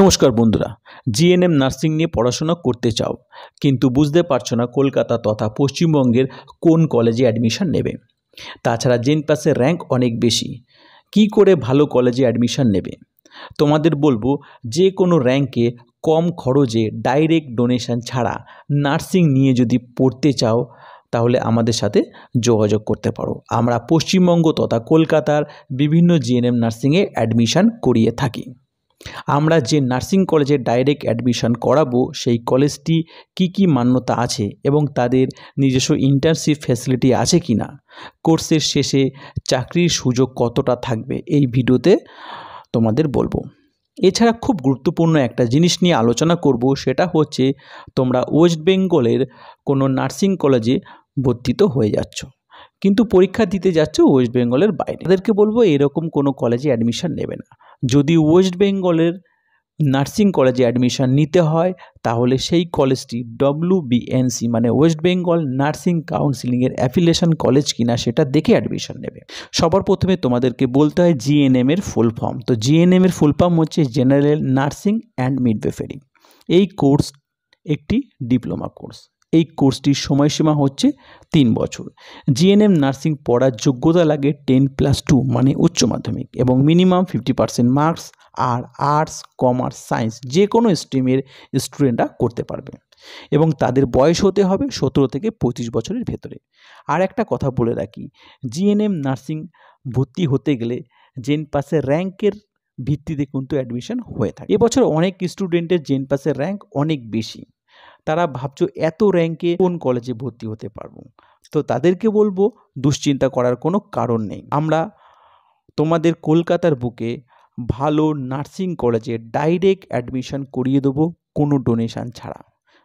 নমস্কার বন্ধুরা GNM nursing নিয়ে পড়াশোনা করতে চাও, কিন্তু বুঝতে পারছ না কলকাতা তথা পশ্চিমবঙ্গের কোন কলেজে অ্যাডমিশন নেবে। তাছাড়া জেন পাসের র্যাঙ্ক অনেক বেশি। কি করে ভালো কলেজে অ্যাডমিশন নেবে? তোমাদের বলব, যে কোনো র্যাঙ্কে কম খরচে ডাইরেক্ট ডোনেশন ছাড়া নার্সিং নিয়ে যদি পড়তে চাও, তাহলে আমাদের সাথে যোগাযোগ করতে পারো। আমরা পশ্চিমবঙ্গ তথা কলকাতার বিভিন্ন জিএনএম নার্সিংয়ে অ্যাডমিশন করিয়ে থাকি। আমরা যে নার্সিং কলেজে ডাইরেক্ট অ্যাডমিশন করাবো, সেই কলেজটি কি কি মান্যতা আছে এবং তাদের নিজস্ব ইন্টার্নশিপ ফ্যাসিলিটি আছে কি না? কোর্সের শেষে চাকরির সুযোগ কতটা থাকবে? এই ভিডিওতে তোমাদের বলব। এছাড়া খুব গুরুত্বপূর্ণ একটা জিনিস নিয়ে আলোচনা করব, সেটা হচ্ছে তোমরা ওয়েস্ট বেঙ্গলের কোনো নার্সিং কলেজে ভর্তি তো হয়ে যাচ্ছ, কিন্তু পরীক্ষা দিতে যাচ্ছ ওয়েস্ট বেঙ্গলের বাইরে। তাদেরকে বলব এরকম কোনো কলেজে অ্যাডমিশন নেবে না। যদি ওয়েস্ট বেঙ্গলের নার্সিং কলেজে অ্যাডমিশন নিতে হয়, তাহলে সেই কলেজটি ডব্লিউ বিএনসি মানে ওয়েস্ট বেঙ্গল নার্সিং কাউন্সিলিংয়ের অ্যাফিলিয়েশন কলেজ কিনা সেটা দেখে অ্যাডমিশন নেবে। সবার প্রথমে তোমাদেরকে বলতে হয় জিএনএম এর ফুল ফর্ম তো জিএনএম এর ফুল ফর্ম হচ্ছে জেনারেল নার্সিং অ্যান্ড মিডওয়েফারি এই কোর্স একটি ডিপ্লোমা কোর্স এই কোর্সটির সময়সীমা হচ্ছে তিন বছর। জিএনএম নার্সিং পড়ার যোগ্যতা লাগে টেন প্লাস টু মানে উচ্চ মাধ্যমিক, এবং মিনিমাম ফিফটি পার্সেন্ট মার্কস আর আর্টস, কমার্স, সায়েন্স যে কোনো স্ট্রিমের স্টুডেন্টরা করতে পারবে। এবং তাদের বয়স হতে হবে সতেরো থেকে পঁচিশ বছরের ভেতরে। আর একটা কথা বলে রাখি জিএনএম নার্সিং ভর্তি হতে গেলে জেন পাসের র্যাঙ্কের ভিত্তিতে কিন্তু অ্যাডমিশন হয়ে থাকে। এবছর অনেক স্টুডেন্টের জেন পাসের র্যাঙ্ক অনেক বেশি। তারা ভাবছ এত র্যাঙ্কে কোন কলেজে ভর্তি হতে পারব? তো তাদেরকে বলব, দুশ্চিন্তা করার কোনো কারণ নেই। আমরা তোমাদের কলকাতার বুকে ভালো নার্সিং কলেজে ডাইরেক্ট অ্যাডমিশন করিয়ে দেবো, কোনো ডোনেশান ছাড়া।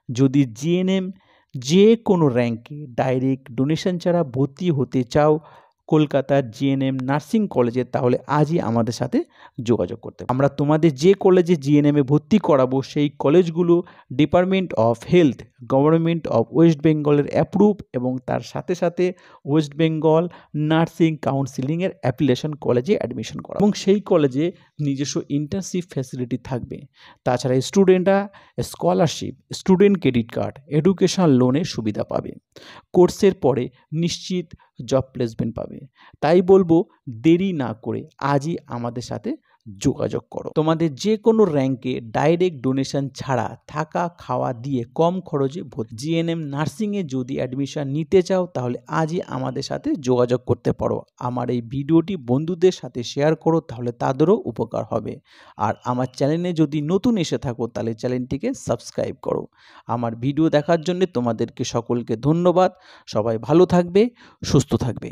যদি জিএনএম যে কোনো র্যাঙ্কে ডাইরেক্ট ডোনেশন ছাড়া ভর্তি হতে চাও কলকাতার জিএনএম নার্সিং কলেজে, তাহলে আজই আমাদের সাথে যোগাযোগ করতে আমরা তোমাদের যে কলেজে জিএনএমে ভর্তি করাবো, সেই কলেজগুলো department of health government of West বেঙ্গলের অ্যাপ্রুভ এবং তার সাথে সাথে ওয়েস্ট বেঙ্গল নার্সিং কাউন্সিলিংয়ের অ্যাপ্লিকেশন কলেজে অ্যাডমিশন করা এবং সেই কলেজে নিজস্ব ইন্টার্নশিপ ফ্যাসিলিটি থাকবে। তাছাড়া স্টুডেন্টরা scholarship student credit card education লোনের সুবিধা পাবে। কোর্সের পরে নিশ্চিত জব প্লেসমেন্ট পাবে। তাই বলব দেরি না করে আজই আমাদের সাথে যোগাযোগ করো। তোমাদের যে কোনো র্যাঙ্কে ডাইরেক্ট ডোনেশন ছাড়া থাকা খাওয়া দিয়ে কম খরচে জিএনএম নার্সিংয়ে যদি অ্যাডমিশন নিতে চাও, তাহলে আজই আমাদের সাথে যোগাযোগ করতে পারো। আমার এই ভিডিওটি বন্ধুদের সাথে শেয়ার করো, তাহলে তাদেরও উপকার হবে। আর আমার চ্যানেলে যদি নতুন এসে থাকো, তাহলে চ্যানেলটিকে সাবস্ক্রাইব করো। আমার ভিডিও দেখার জন্য তোমাদেরকে সকলকে ধন্যবাদ। সবাই ভালো থাকবে, সুস্থ থাকবে।